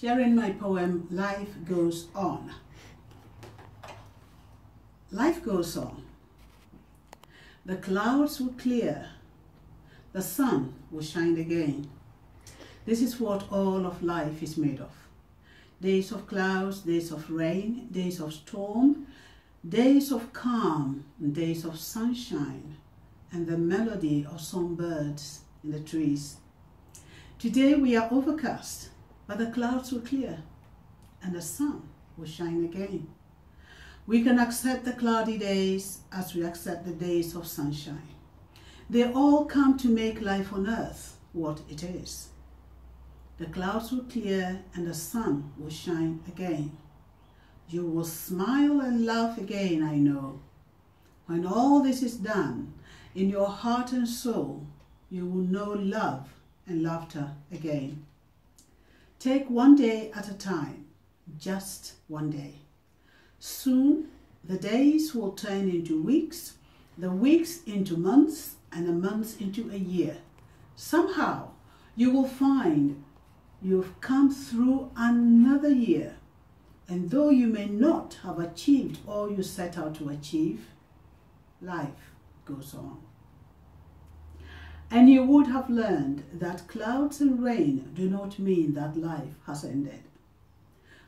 Sharing my poem, Life Goes On. Life goes on. The clouds will clear. The sun will shine again. This is what all of life is made of. Days of clouds, days of rain, days of storm, days of calm, days of sunshine, and the melody of songbirds in the trees. Today we are overcast but the clouds will clear and the sun will shine again. We can accept the cloudy days as we accept the days of sunshine. They all come to make life on earth what it is. The clouds will clear and the sun will shine again. You will smile and laugh again, I know. When all this is done, in your heart and soul, you will know love and laughter again. Take one day at a time, just one day. Soon the days will turn into weeks, the weeks into months, and the months into a year. Somehow you will find you've come through another year. And though you may not have achieved all you set out to achieve, life goes on. And you would have learned that clouds and rain do not mean that life has ended.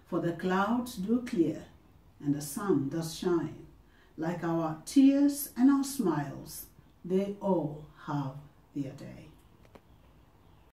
For the clouds do clear and the sun does shine. Like our tears and our smiles, they all have their day.